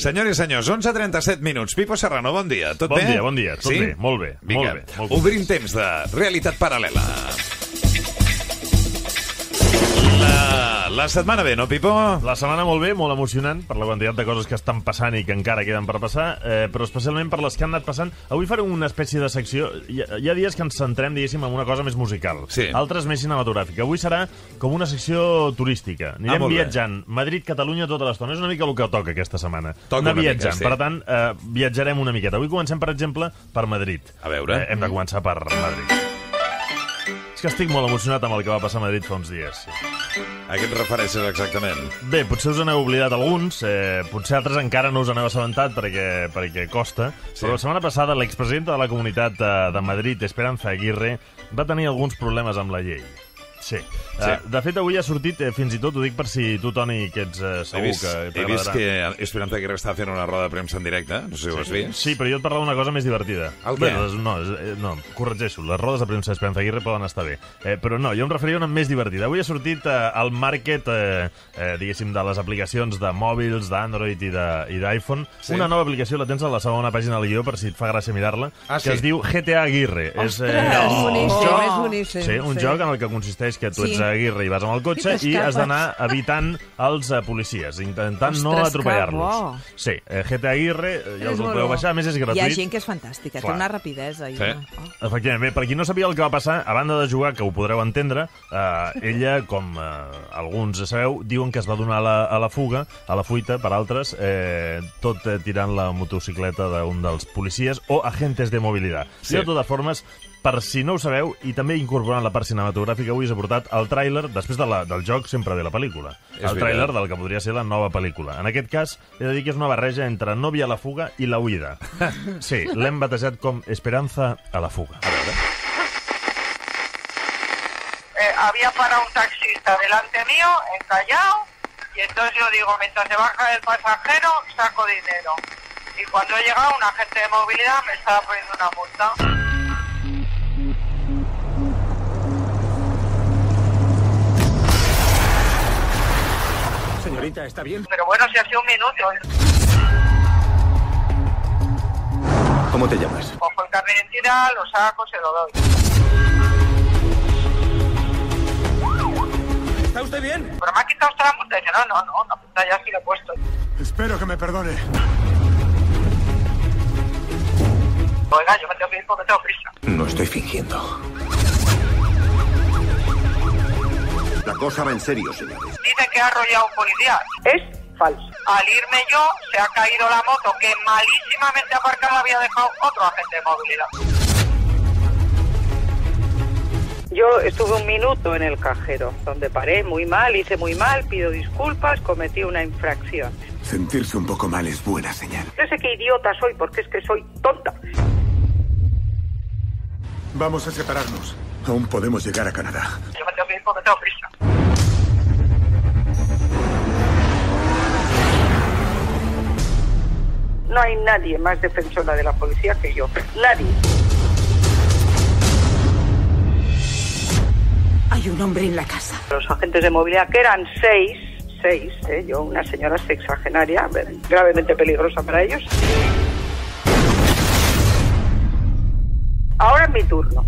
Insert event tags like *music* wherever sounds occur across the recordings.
Senyores i senyors, 11.37 minuts. Pipo Serrano, bon dia. Tot Bon bé? dia, bon dia. Tot bé, molt bé, Vinga, molt bé, molt bé. obrim temps de realitat paral·lela. La, setmana bé, no, Pipo? La setmana molt bé, molt emocionant per la quantitat de coses que estan passant i que encara queden per passar, eh, però especialment per les que han anat passant. Avui farem una espècie de secció... Hi hi ha dies que ens centrem, diguéssim, en una cosa més musical. Sí. Altres més cinematogràfica. Avui serà com una secció turística. Anirem Ah, molt bé. viatjant. Madrid-Catalunya tota l'estona. És una mica el que toca aquesta setmana. Toca Anar una mica, viatjant. sí. Per tant, eh, viatjarem una miqueta. Avui comencem, per exemple, per Madrid. A veure. Eh, hem de començar per Madrid. Que estic molt emocionat amb el que va passar a Madrid fa uns dies. Sí. A què et refereixes exactament? Bé, potser us n'heu oblidat alguns, eh, potser altres encara no us n'heu assabentat perquè, perquè costa, Sí. sí. però la setmana passada l'expresidenta de la Comunitat de, de Madrid, Esperanza Aguirre, va tenir alguns problemes amb la llei. Sí. sí. Uh, de fet, avui ha sortit, eh, fins i tot, ho dic per si tu, Toni, que ets eh, He segur vist, que he vist que Esperanza Aguirre està fent una roda de premsa en directe, no sé si ho has vist. Sí, però jo et parlava d'una cosa més divertida. El què? Bé, no, eh, no, corregeixo, les rodes de premsa d'Esperanza Aguirre poden estar bé. Eh, però no, jo em referia a una més divertida. Avui ha sortit eh, al market, eh, eh, diguéssim, de les aplicacions de mòbils, d'Android i de- i d'iPhone. Sí. Una nova aplicació, la tens a la segona pàgina del guió, per si et fa gràcia mirar-la, Ah, que sí? es diu GTA Aguirre. és, Ostres, és boníssim, un joc- és boníssim. Sí, un Sí. joc en el que consisteix que tu Sí. ets Aguirre i vas amb el cotxe I i has d'anar evitant els eh, policies, intentant no Ostres, que atropellar-los. Sí, eh, GTA Aguirre, ja És us el podeu baixar, a més és gratuït. Hi ha gent que és fantàstica, Clar. té una rapidesa. I Sí. una... Oh. Efectivament, bé, per qui no sabia el que va passar, a banda de jugar, que ho podreu entendre, eh, ella, com eh, alguns sabeu, diuen que es va donar a la, a la fuga, a la fuita, per altres, eh, tot eh, tirant la motocicleta d'un dels policies o agentes de mobilitat. Sí. Sí. De totes formes, per si no ho sabeu, i també incorporant la part cinematogràfica, avui us he portat el tràiler, després de la, del joc sempre ve la pel·lícula. És el tràiler del que podria ser la nova pel·lícula. En aquest cas, he de dir que és una barreja entre Novia a la fuga i La huida. *laughs* Sí, l'hem batejat com Esperanza a la fuga. eh, había parado un taxista delante mío, encallado, y entonces yo digo, mientras se baja el pasajero, saco dinero. Y cuando he llegado, un agente de movilidad me estaba poniendo una multa. Señorita, ¿está bien? Pero bueno, si ha sido un minuto. ¿Cómo te llamas? Cojo el carnet de identidad, lo saco, se lo doy. ¿Está usted bien? Pero me ha quitado usted la multa. Y dice, no, no, no, la multa ya sí la he puesto. Espero que me perdone. Oiga, yo me tengo que ir porque tengo prisa. No estoy fingiendo. La cosa va en serio, señores. Dice que ha arrollado un policía. Es falso. Al irme yo, se ha caído la moto que malísimamente aparcada había dejado otro agente de movilidad. Yo estuve un minuto en el cajero, donde paré muy mal, hice muy mal, pido disculpas, cometí una infracción. Sentirse un poco mal es buena señal. Yo sé qué idiota soy porque es que soy tonta. Vamos a separarnos. Aún podemos llegar a Canadá. Yo me tengo que ir porque tengo prisa. No hay nadie más defensora de la policía que yo. Nadie. Hay un hombre en la casa. Los agentes de movilidad, que eran seis, seis, ¿eh? yo una señora sexagenaria, gravemente peligrosa para ellos. Ahora es mi turno.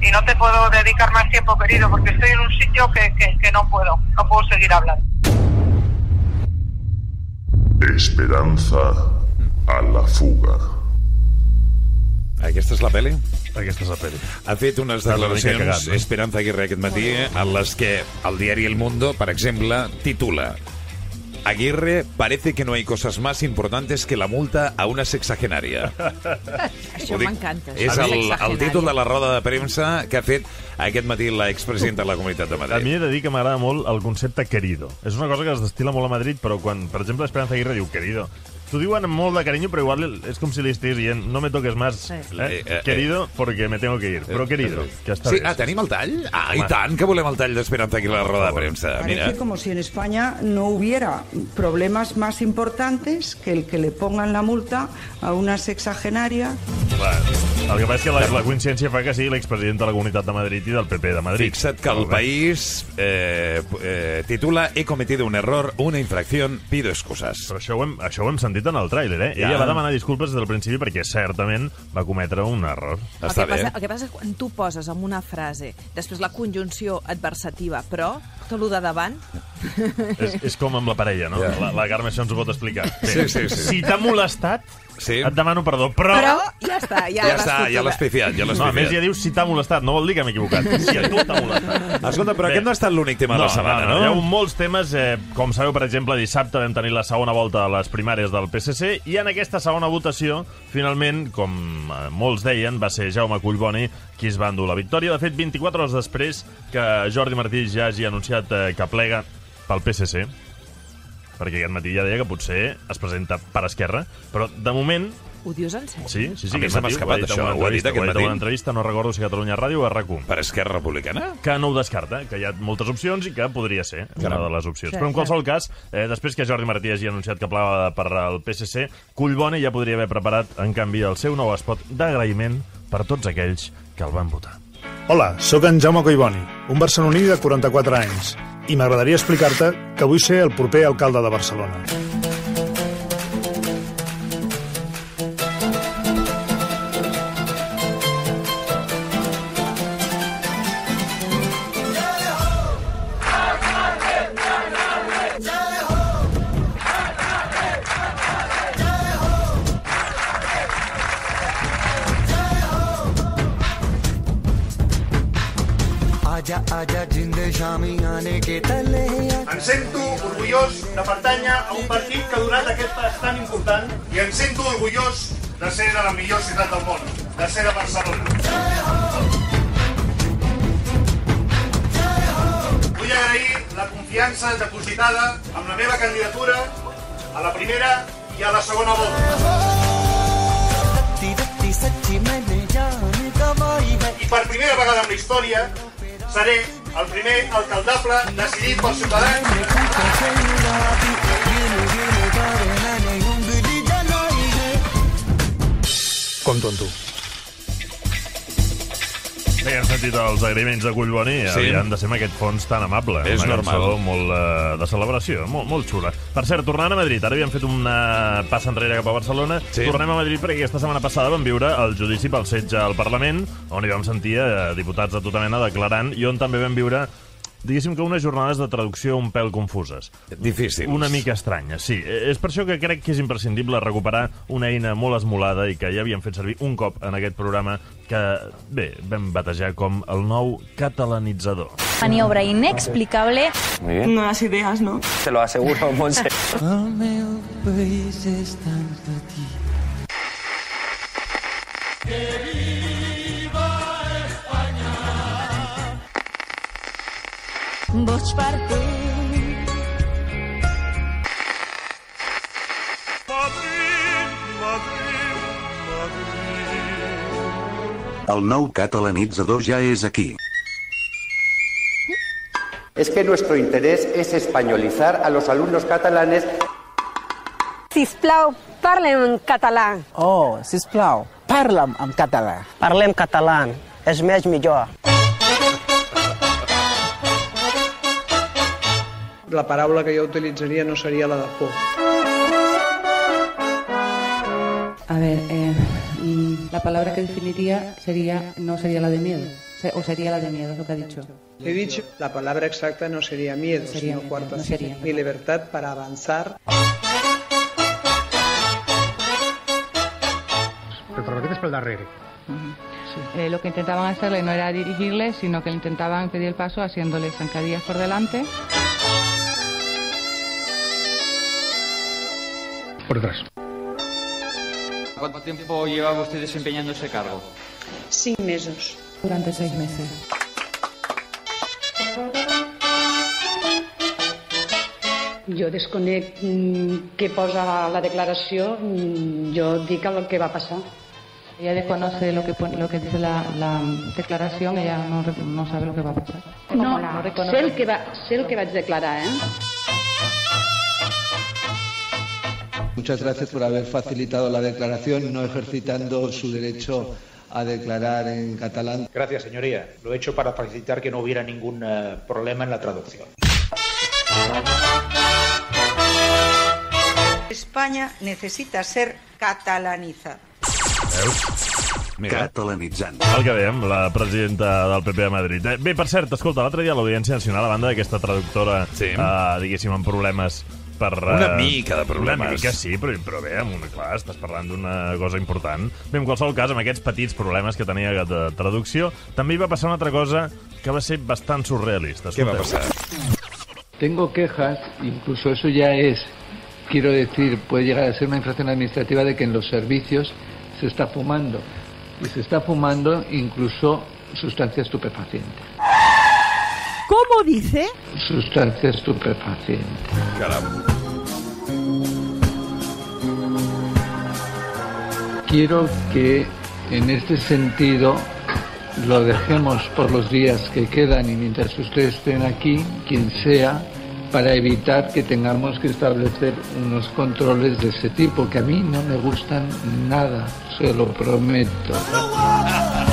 Y no te puedo dedicar más tiempo, querido, porque estoy en un sitio que, que, que no puedo. No puedo seguir hablando. Esperanza a la fuga. Aquesta és la pel·li? Aquesta és la pel·li. Ha fet unes declaracions cagat, no? Esperanza Aguirre aquest matí en les que el diari El Mundo, per exemple, titula Aguirre parece que no hay cosas más importantes que la multa a una sexagenaria. *laughs* Això m'encanta. És el, el sexagenària. títol de la roda de premsa que ha fet aquest matí l'expresidenta de la Comunitat de A mi Madrid. he de dir que m'agrada molt el concepte querido. És una cosa que es destila molt a Madrid, però quan, per exemple, Esperanza Aguirre diu querido, t'ho diuen amb molt de carinyo, però igual és com si li estigués dient no me toques más, eh? Eh, eh, querido, porque me tengo que ir. Però querido, que està Sí, bé. ah, tenim el tall? Ah, i Home. tant, que volem el tall d'Esperanza aquí a la roda de premsa. Mira. Parece como si en España no hubiera problemas más importantes que el que le pongan la multa a una sexagenaria Clar. El que passa és que la, la coincidència fa que sigui l'expresident de la Comunitat de Madrid i del PP de Madrid. Fixa't que el país eh, eh, titula He cometido un error, una infracción, pido excusas. Però això ho, hem, això ho hem sentit en el tràiler, eh? Ja. Ella va demanar disculpes des del principi perquè certament va cometre un error. El Està que, bé. passa, el que passa és que quan tu poses en una frase, després la conjunció adversativa, però tot el de davant... és, és com amb la parella, no? Ja. La, la Carme això ens ho pot explicar. Sí, sí, sí. Si t'ha molestat, Sí. et demano perdó, però... Però ja està, ja, Ja està, ja l'has pifiat, ja l'has No, a més ja dius si t'ha molestat, no vol dir que m'he equivocat. *laughs* Si a tu t'ha molestat. Escolta, però Bé. aquest no ha estat l'únic tema de la setmana, no? Hi ha molts temes. Eh, com sabeu, per exemple, dissabte vam tenir la segona volta a les primàries del PSC i en aquesta segona votació, finalment, com eh, molts deien, va ser Jaume Collboni qui es va endur la victòria. De fet, 24 hores després que Jordi Martí ja hagi anunciat eh, que plega pel PSC, perquè aquest matí ja deia que potser es presenta per Esquerra, però de moment Ho dius en sèrio? Sí, sí, sí. A mi se m'ha escapat això, una ho ha dit entrevista, aquest ho ha dit en matí. una entrevista, no recordo si a Catalunya Ràdio o a RAC1 Per Esquerra Republicana? que no ho descarta, que hi ha moltes opcions i que podria ser una Caram. de les opcions. Sí, Però en sí. qualsevol cas, eh, després que Jordi Martí hagi anunciat que plava per al PSC, Collboni ja podria haver preparat, en canvi, el seu nou spot d'agraïment per tots aquells que el van votar. Hola, sóc en Jaume Collboni, un barceloní de 44 anys, i m'agradaria explicar-te que vull ser el proper alcalde de Barcelona. Aja, aja, jinde shami aane tal tale Em sento orgullós de pertànyer a un partit que ha donat aquest pas tan important i em sento orgullós de ser de la millor ciutat del món, de ser de Barcelona. Vull agrair la confiança depositada amb la meva candidatura a la primera i a la segona volta. I per primera vegada en la història seré el primer alcaldable decidit pels ciutadans. Compto amb tu. Bé, hem sentit els agraïments de Collboni Sí. havien de ser amb aquest fons tan amable. És una normal. cançó molt uh, de celebració, molt, molt xula. Per cert, tornant a Madrid, ara havíem fet una passa enrere cap a Barcelona, Sí. tornem a Madrid perquè aquesta setmana passada vam viure el judici pel setge al Parlament, on hi vam sentir eh, diputats de tota mena declarant, i on també vam viure diguéssim que unes jornades de traducció un pèl confuses. Difícils. Una mica estranya, sí. Eh, És per això que crec que és imprescindible recuperar una eina molt esmolada i que ja havíem fet servir un cop en aquest programa que, bé, vam batejar com el nou catalanitzador. Maniobra inexplicable. Nuevas ideas, ¿no? Te lo aseguro, Monse. El *laughs* meu país és tan petit Boig per tu. El nou catalanitzador ja és aquí. Es que nuestro interés es españolizar a los alumnos catalanes. Sisplau, parlem en català. Oh, sisplau, parla'm en català. Parlem català, és més millor. La paraula que jo utilitzaria no seria la de por. A ver, eh, mm, la palabra que definiría sería no sería la de miedo. O sería la de miedo, es lo que ha dicho. He dicho, la palabra exacta no sería miedo, Sería sino miedo, cuarta no sería. Mi libertad para avanzar. Eh, lo que intentaban hacerle no era dirigirle, sino que le intentaban pedir el paso haciéndole zancadillas por delante. ¿Cuánto tiempo lleva usted desempeñando ese cargo? Cinc mesos. Durante seis meses. Jo desconec mm, què posa la, la declaració, mm, jo dic el que va passar. Ella desconoce lo que, pone- lo que dice la, la declaración, ella no, no sabe lo que va a pasar. No, no reconoce. sé el, que va, sé el que vaig declarar, eh? Muchas gracias por haber facilitado la declaración, no ejercitando su derecho a declarar en catalán. Gracias, señoría. Lo he hecho para facilitar que no hubiera ningún eh, problema en la traducción. España necesita ser catalanizada. Catalanitzant. El que dèiem, la presidenta del PP de Madrid. Eh, Bé, per cert, escolta, l'altre dia l'Audiència Nacional, a banda d'aquesta traductora, sí. uh, diguéssim, amb problemes per... eh, Una mica de problemes. Una mica, sí, però, però bé, amb una, clar, estàs parlant d'una cosa important. Bé, en qualsevol cas, amb aquests petits problemes que tenia de traducció, també hi va passar una altra cosa que va ser bastant surrealista. Què va Escolteu. passar? Tengo quejas, incluso eso ya es, quiero decir, puede llegar a ser una infracción administrativa de que en los servicios se está fumando. Y se está fumando incluso sustancia estupefaciente. ¿Cómo dice? Sustancia estupefaciente. Quiero que en este sentido lo dejemos por los días que quedan y mientras ustedes estén aquí, quien sea, para evitar que tengamos que establecer unos controles de ese tipo que a mí no me gustan nada, se lo prometo.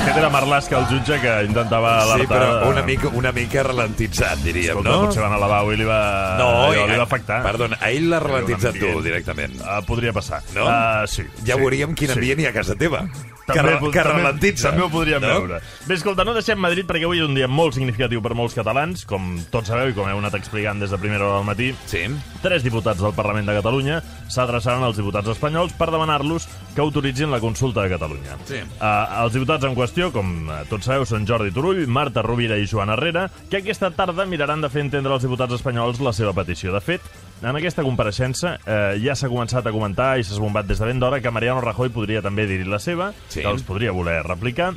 Aquest era Marlaska, el jutge, que intentava alertar... Sí, però una mica, una mica ralentitzat, diríem, Escolta, no? potser va anar al lavabo i li va... No, allò, i- li va afectar. Perdona, a ell l'ha ralentitzat tu, directament. Uh, podria passar. No? Uh, sí. Ja sí, veuríem quin sí. ambient hi ha a casa teva. Que, També, que també, ralentitza. també ho podríem no? veure. Bé, escolta, no deixem Madrid perquè avui és un dia molt significatiu per molts catalans, com tots sabeu i com heu anat explicant des de primera hora del matí. Sí. Tres diputats del Parlament de Catalunya s'adreçaran als diputats espanyols per demanar-los que autoritzin la consulta de Catalunya. Sí. Uh, els diputats en qüestió, com eh, tots sabeu, són Jordi Turull, Marta Rovira i Joan Herrera, que aquesta tarda miraran de fer entendre als diputats espanyols la seva petició. De fet, en aquesta compareixença eh, ja s'ha començat a comentar i s'ha esbombat des de ben d'hora que Mariano Rajoy podria també dir la seva, Sí. que els podria voler replicar,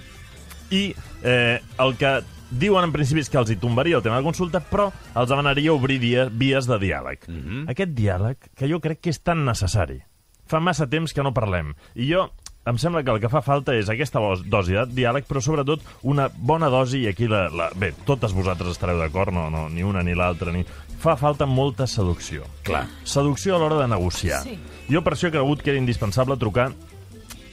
i eh, el que diuen en principi és que els hi tombaria el tema de consulta, però els demanaria obrir dia, vies de diàleg. Mm. -hmm. Aquest diàleg, que jo crec que és tan necessari. Fa massa temps que no parlem. I jo em sembla que el que fa falta és aquesta dos- dosi de diàleg, però sobretot una bona dosi, i aquí la... la bé, totes vosaltres estareu d'acord, no, no, ni una ni l'altra, ni... Fa falta molta seducció. Clar. Seducció a l'hora de negociar. Sí. Jo per això he cregut que era indispensable trucar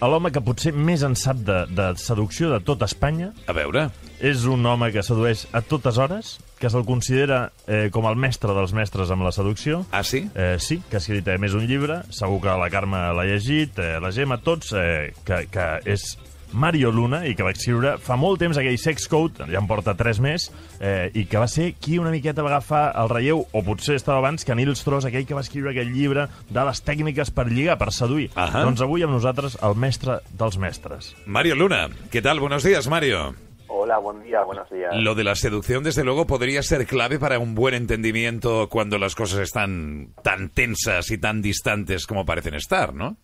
a l'home que potser més en sap de, de seducció de tota Espanya. A veure. És un home que sedueix a totes hores, que se'l considera eh, com el mestre dels mestres amb la seducció. Ah, sí? Eh, sí, que ha escrit a més un llibre, segur que la Carme l'ha llegit, eh, la Gemma, tots, eh, que, que és Mario Luna, i que va escriure fa molt temps aquell Sex Code, ja en porta tres més, eh, i que va ser qui una miqueta va agafar el relleu, o potser estava abans que Nils Tross, aquell que va escriure aquell llibre de les tècniques per lligar, per seduir. Ahà. Doncs avui amb nosaltres el mestre dels mestres. Mario Luna, ¿qué tal? Buenos días, Mario. Hola, buen día, buenos días. Lo de la seducción, desde luego, podría ser clave para un buen entendimiento cuando las cosas están tan tensas y tan distantes como parecen estar, ¿no?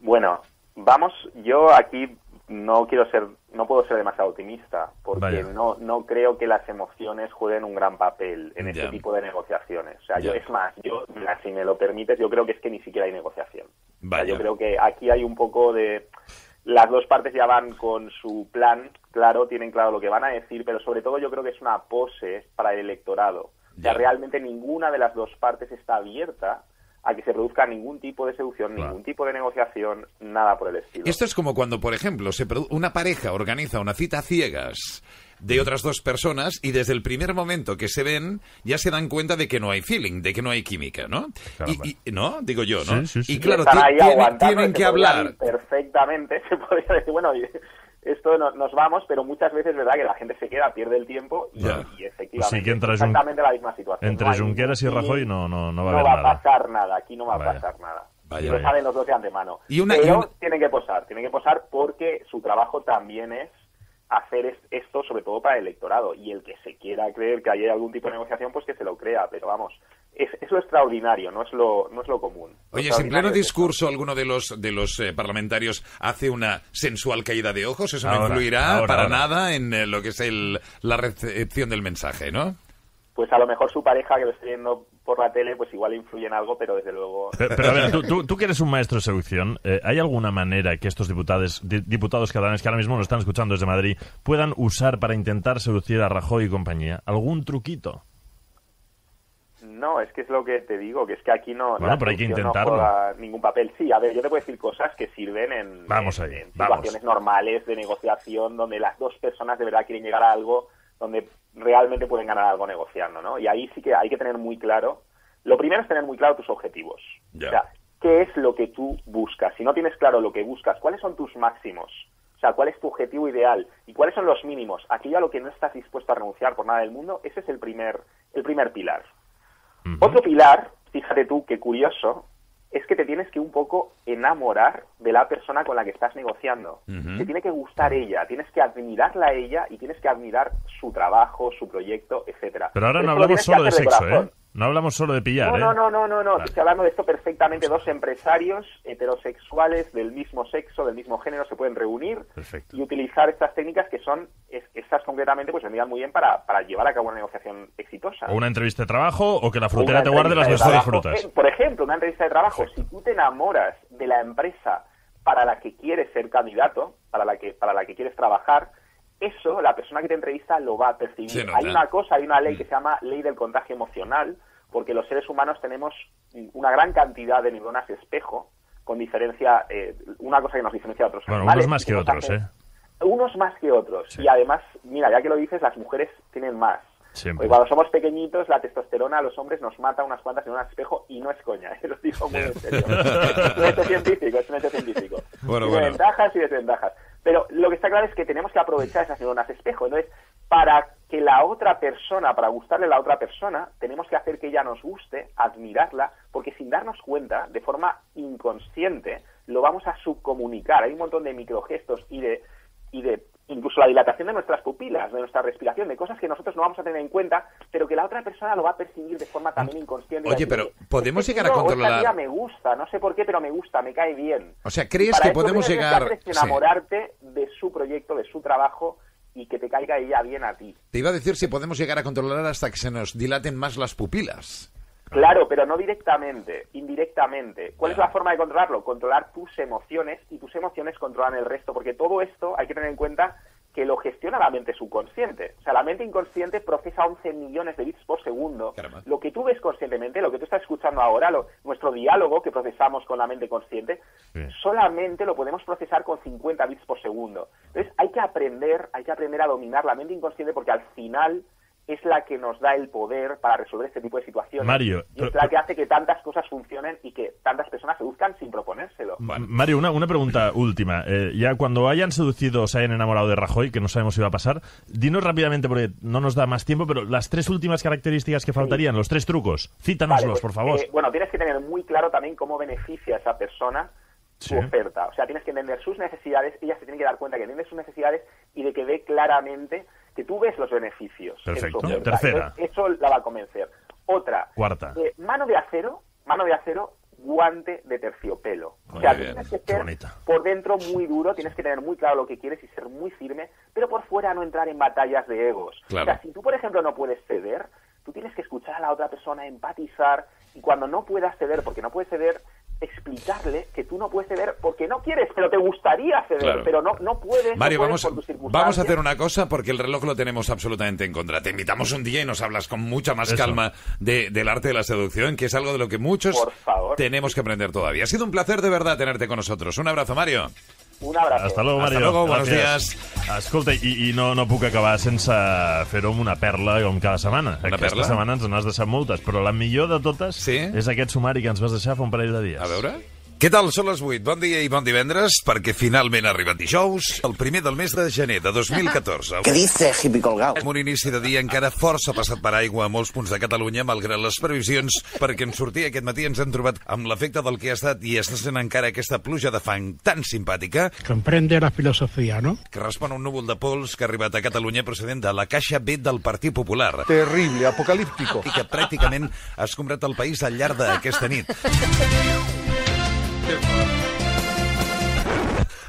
Bueno, vamos, yo aquí no quiero ser, no puedo ser demasiado optimista, porque Vaya. no, no creo que las emociones jueguen un gran papel en este Ya. tipo de negociaciones. O sea, yo, es más, yo, si me lo permites, yo creo que es que ni siquiera hay negociación. O sea, yo creo que aquí hay un poco de... Las dos partes ya van con su plan, claro, tienen claro lo que van a decir, pero sobre todo yo creo que es una pose para el electorado. O sea, realmente ninguna de las dos partes está abierta a que se produzca ningún tipo de seducción, ningún tipo de negociación, nada por el estilo. Esto es como cuando, por ejemplo, se produ- una pareja organiza una cita a ciegas de otras dos personas y desde el primer momento que se ven ya se dan cuenta de que no hay feeling, de que no hay química, ¿no? Y, y- ¿No? Digo yo, ¿no? Sí, sí, sí. Y claro, tienen, tienen que hablar. Perfectamente, *laughs* se podría decir, bueno, esto no- nos vamos, pero muchas veces es verdad que la gente se queda, pierde el tiempo y, Ya. y O efectivamente que entre exactamente la misma situación. Entre No hay Junqueras y Rajoy no, no, no va a no haber va a pasar nada, aquí no va Vaya. a pasar nada. Vaya, y lo vaya. saben los dos de antemano. Y una- y Pero una- tienen que posar, tienen que posar porque su trabajo también es hacer es- esto sobre todo para el electorado. Y el que se quiera creer que hay algún tipo de negociación pues que se lo crea. Pero vamos es, es lo extraordinario no es lo no es lo común. Lo Oye, si en pleno es discurso alguno de los de los eh, parlamentarios hace una sensual caída de ojos, eso no influirá ahora, para ahora. nada en eh, lo que es el, la recepción del mensaje, ¿no? Pues a lo mejor su pareja que lo esté viendo por la tele, pues igual influye en algo, pero desde luego... Pero, pero a ver, tú, tú- tú que eres un maestro de seducción, eh, ¿hay alguna manera que estos diputados, di- diputados catalanes que ahora mismo nos están escuchando desde Madrid puedan usar para intentar seducir a Rajoy y compañía? ¿Algún truquito? No, es que es lo que te digo, que es que aquí no, Bueno, la pero hay que seducción no intentarlo. juega ningún papel. Sí, a ver, yo te puedo decir cosas que sirven en, Vamos en- ahí, en vamos. situaciones normales de negociación donde las dos personas de verdad quieren llegar a algo donde realmente pueden ganar algo negociando, ¿no? Y ahí sí que hay que tener muy claro, lo primero es tener muy claro tus objetivos. O sea, ¿qué es lo que tú buscas? Si no tienes claro lo que buscas, ¿cuáles son tus máximos? O sea, ¿cuál es tu objetivo ideal? ¿Y cuáles son los mínimos? Aquello a lo que no estás dispuesto a renunciar por nada del mundo, ese es el primer, el primer pilar. Otro pilar, fíjate tú, qué curioso, es que te tienes que un poco enamorar de la persona con la que estás negociando. Te tiene que gustar ella, tienes que admirarla a ella y tienes que admirar su trabajo, su proyecto, etcétera. Pero ahora no hablamos solo de sexo, corazón. ¿eh? No hablamos solo de pillar, No, ¿eh? no, no, no, no, no. Vale. Estoy hablando de esto perfectamente. Dos empresarios heterosexuales del mismo sexo, del mismo género, se pueden reunir Perfecto. y utilizar estas técnicas que son, es- estas concretamente, pues vendrían muy bien para, para llevar a cabo una negociación exitosa. O una entrevista de trabajo o que la frutera te guarde las de mejores trabajo. frutas. Eh, Por ejemplo, una entrevista de trabajo, si tú te enamoras de la empresa para la que quieres ser candidato, para la que, para la que quieres trabajar, eso la persona que te entrevista lo va a percibir. Hay una cosa, hay una ley que se llama ley del contagio emocional, porque los seres humanos tenemos una gran cantidad de neuronas espejo, con diferencia, eh, una cosa que nos diferencia de otros Bueno, animales. unos más que otros, ¿eh? Unos más que otros. Y además, mira, ya que lo dices, las mujeres tienen más. Siempre. Porque cuando somos pequeñitos, la testosterona a los hombres nos mata unas cuantas en un espejo y no es coña, *laughs* ¿eh? lo digo muy en serio. *laughs* es un hecho científico, es un hecho científico. Bueno, bueno. ventajas y desventajas. Pero lo que está claro es que tenemos que aprovechar esas neuronas espejo. Entonces, para que la otra persona, para gustarle a la otra persona, tenemos que hacer que ella nos guste, admirarla, porque sin darnos cuenta, de forma inconsciente, lo vamos a subcomunicar. Hay un montón de microgestos y de, y de incluso la dilatación de nuestras pupilas, de nuestra respiración, de cosas que nosotros no vamos a tener en cuenta, pero que la otra persona lo va a percibir de forma también inconsciente. y va Oye, pero "Oye, ¿podemos este llegar a esta controlar- tía me gusta, no sé por qué, pero me gusta, me cae bien. O sea, ¿crees para que eso podemos que que llegar- es sí. enamorarte de su proyecto, de su trabajo y que te caiga ella bien a ti. Te iba a decir si podemos llegar a controlar hasta que se nos dilaten más las pupilas. Claro, pero no directamente, indirectamente. ¿Cuál es la forma de controlarlo? Controlar tus emociones y tus emociones controlan el resto, porque todo esto hay que tener en cuenta que lo gestiona la mente subconsciente. O sea, la mente inconsciente procesa 11 millones de bits por segundo. Lo que tú ves conscientemente, lo que tú estás escuchando ahora, lo- nuestro diálogo que procesamos con la mente consciente, solamente lo podemos procesar con 50 bits por segundo. Entonces, hay que aprender, hay que aprender a dominar la mente inconsciente porque al final es la que nos da el poder para resolver este tipo de situaciones. Mario, y es la que hace que tantas cosas funcionen y que tantas personas se buscan sin proponérselo. Mario, una, una pregunta última. Eh, ya cuando hayan seducido o se hayan enamorado de Rajoy, que no sabemos si va a pasar, dinos rápidamente, porque no nos da más tiempo, pero las tres últimas características que faltarían, los tres trucos, cítanoslos, Vale, pues, por favor. eh, bueno, tienes que tener muy claro también cómo beneficia a esa persona su Sí. oferta. O sea, tienes que entender sus necesidades, ella se tiene que dar cuenta que entiende sus necesidades y de que ve claramente que tú ves los beneficios. en su Perfecto. Tercera. Entonces, eso la va a convencer. Otra, Cuarta. eh, mano de acero, mano de acero, guante de terciopelo. o Muy sea, bien. tienes que ser por dentro muy duro, tienes que tener muy claro lo que quieres y ser muy firme, pero por fuera no entrar en batallas de egos. Claro. O sea, si tú, por ejemplo, no puedes ceder, tú tienes que escuchar a la otra persona, empatizar, y cuando no puedas ceder, porque no puedes ceder, explicarle que tú no puedes ceder porque no quieres, pero te gustaría ceder, Claro. pero no, no puedes, Mario, no puedes vamos, por tus circunstancias. vamos a hacer una cosa porque el reloj lo tenemos absolutamente en contra. Te invitamos un día y nos hablas con mucha más Eso. calma de- del arte de la seducción, que es algo de lo que muchos tenemos que aprender todavía. Ha sido un placer de verdad tenerte con nosotros. Un abrazo, Mario. Un abrazo. Hasta luego, Hasta Mario. luego, buenos Gràcies. Escolta, i, i no, no puc acabar sense fer-ho amb una perla com cada setmana. Una Aquesta perla? setmana ens n'has deixat moltes, però la millor de totes Sí? és aquest sumari que ens vas deixar fa un parell de dies. A veure... Què tal? Són les 8. Bon dia i bon divendres, perquè finalment ha arribat dijous, el primer del mes de gener de 2014. Què dice, hippie colgado? Amb un inici de dia encara força passat per aigua a molts punts de Catalunya, malgrat les previsions, perquè en sortir aquest matí ens hem trobat amb l'efecte del que ha estat i està sent encara aquesta pluja de fang tan simpàtica Comprende la filosofía, ¿no? que respon a un núvol de pols que ha arribat a Catalunya procedent de la caixa B del Partit Popular Terrible, apocalíptico. i que pràcticament ha escombrat el país al llarg d'aquesta nit.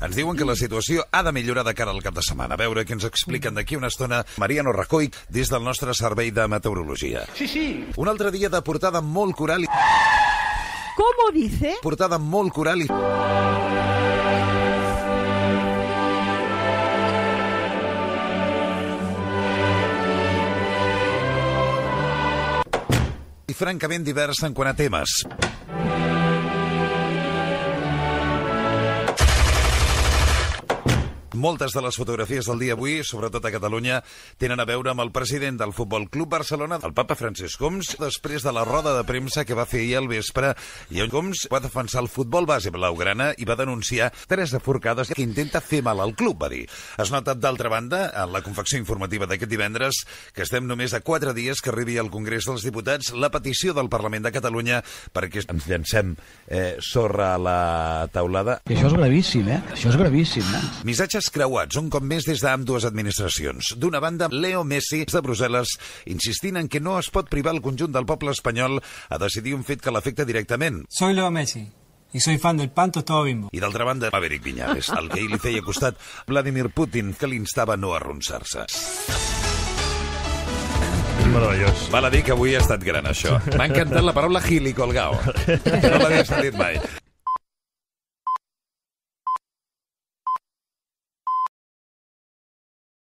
Ens diuen que la situació ha de millorar de cara al cap de setmana. A veure què ens expliquen d'aquí una estona Mariano Rajoy des del nostre servei de meteorologia. Sí, sí. Un altre dia de portada molt coral i... ¿Cómo dice? Portada molt coral i... i francament diversa en quant a temes. Moltes de les fotografies del dia avui, sobretot a Catalunya, tenen a veure amb el president del Futbol Club Barcelona, el papa Francesc Homs, després de la roda de premsa que va fer ahir al vespre, i on Homs va defensar el futbol base blaugrana i va denunciar tres aforcades que intenta fer mal al club, va dir. Es nota, d'altra banda, en la confecció informativa d'aquest divendres, que estem només a quatre dies que arribi al Congrés dels Diputats la petició del Parlament de Catalunya perquè ens llancem eh, sorra a la taulada. I això és gravíssim, eh? Això és gravíssim, eh? Missatges creuats, un cop més des d'amb dues administracions. D'una banda, Leo Messi, de Brussel·les, insistint en que no es pot privar el conjunt del poble espanyol a decidir un fet que l'afecta directament. Soy Leo Messi y soy fan del pan tostado bimbo. I d'altra banda, Maverick Viñales, al que ell li feia costat Vladimir Putin, que l'instava a no arronsar-se. Meravellós. Val a dir que avui ha estat gran, això. M'ha encantat la paraula gilicolgao. No l'havia sentit mai.